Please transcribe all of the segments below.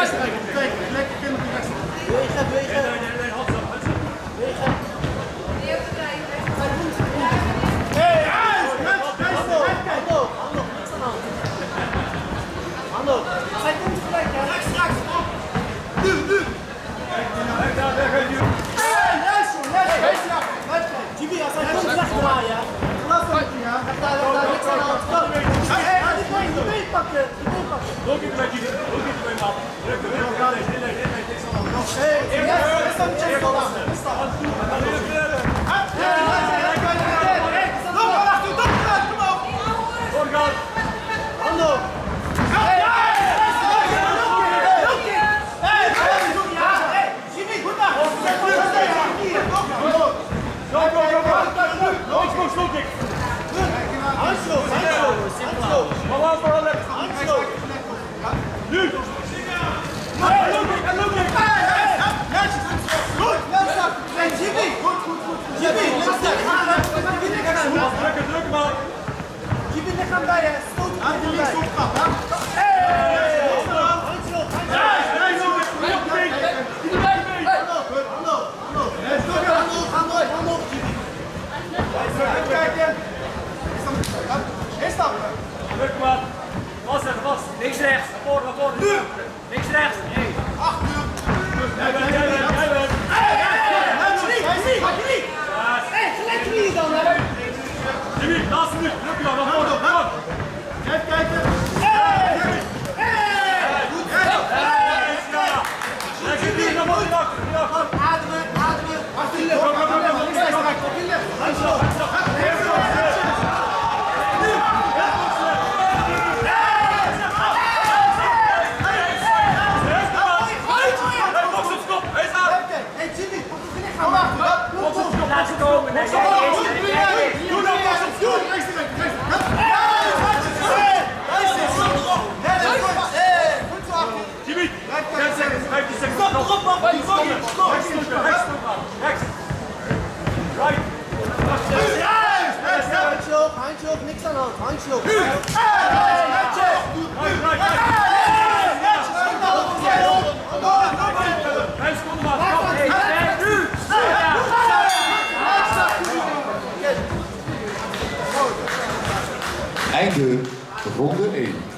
ました Nu! Druk hem aan. Vast even vast. Links rechts. Naar voren, naar voren. Nu. Links rechts. Nee. Achter. Jij bent, jij bent, jij bent. Jimmy, laatste minuut. Druk hem aan, naar voren. Kom op. Kijk, kijken. Lekker, Einde ronde 1.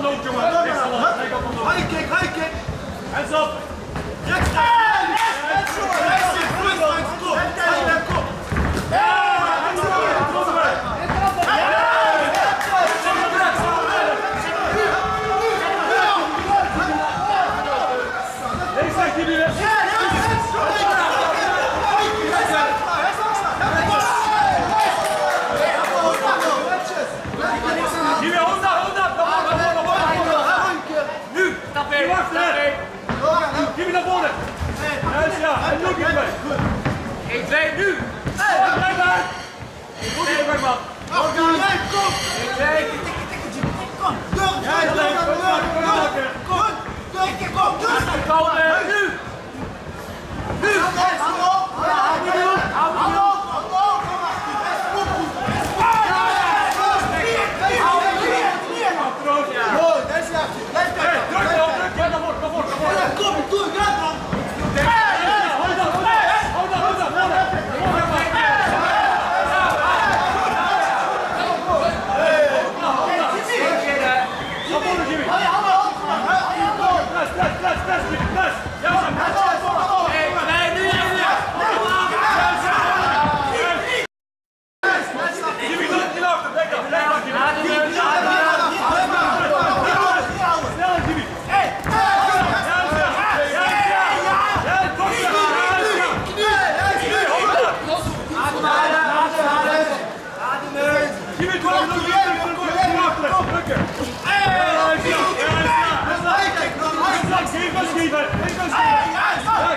High kick, high kick. Hands up. 2, nu. Blijf daar. Goed, hier, Bergman. 1, 2. Ja, leuk. Kom maar, kom maar. Komen. Nu. Hey, druk erop, druk. Ja, naar voren, naar voren, naar voren. Ja, hold on, hold on. Hold on, hold on, hold on. Hold on. Naar voren, Jimmy. Press, press, press, press, Jimmy, press. Ja,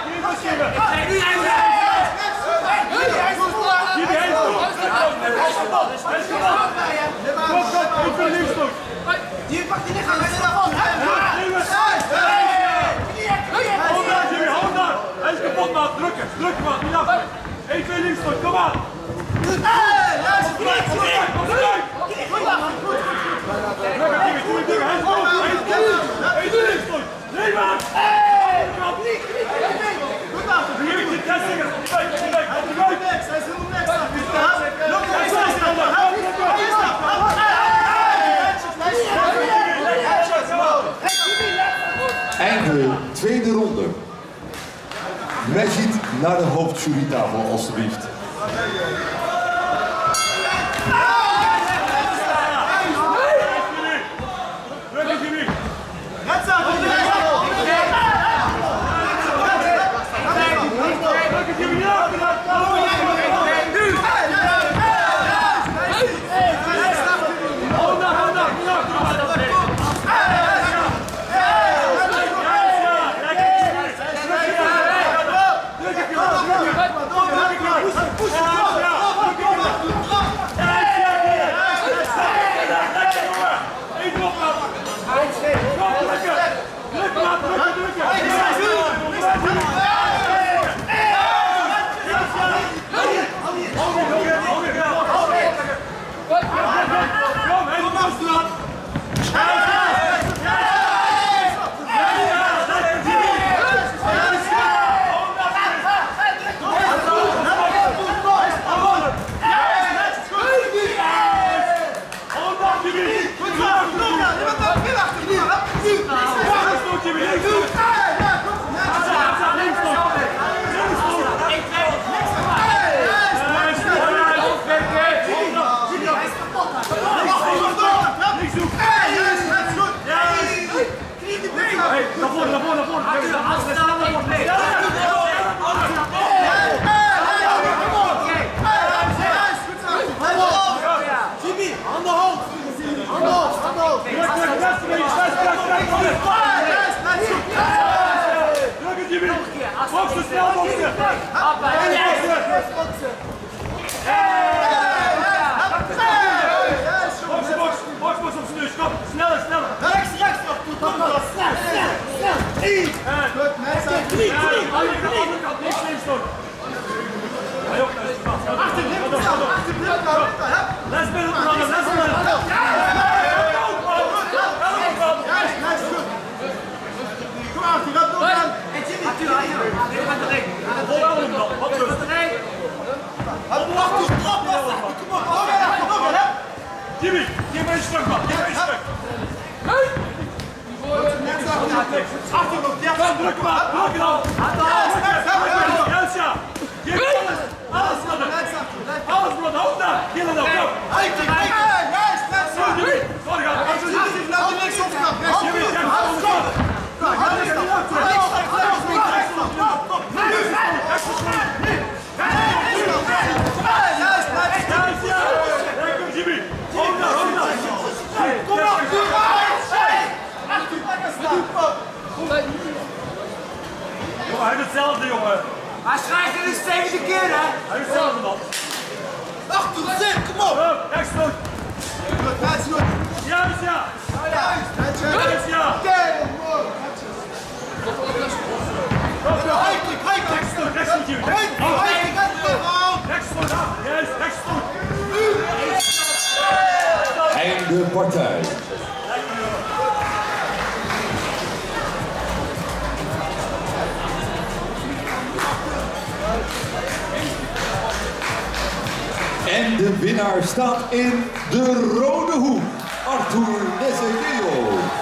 geen verschillen. Jimmy, hij is goed. Hij is kapot. Hij is kapot. Kom, kom, ik wil links doen. Hou daar, Jimmy, hou daar. Hij is kapot, man. Drukken, drukken, man. Niet af. 1, 2, links doen. Kom aan. Kom is goed. Hij is goed. 1, 2, links doen. Nee, man. Jimmy, zit daar zingen. Niet weg, niet weg. Niet weg. Einde tweede ronde. Naar de hoofdjurytafel, alstublieft. Hey, naar voren, naar Jimmy, geef mij een stuk, man. Geef mij een stuk. Kom, druk hem aan, druk hem aan. Yes, ja. Geef alles, alles, brother. Alles, brother, houd daar. Kill het op, kom. Sorry, Jimmy. Sorry, gaan. Jimmy, ja, hou hem vast. Ga niet aan terug. Yes, ja. Lekker, Jimmy. Hou daar, hou daar. Kom op, Jongen, hij doet hetzelfde, jongen. Hij schrijft het eens tegen de keer, hè? Hij doet hetzelfde, man. Kom op! Kom, rechtsvoet. That's good. Juist, ja. That's it. Juist, ja. Damn, man. High kick. Rechtsvoet, rechtsvoet, kick, high kick. Rechtsvoet. Juist, rechtsvoet. Einde partij. De winnaar staat in de rode hoek. Arthur Desegeo.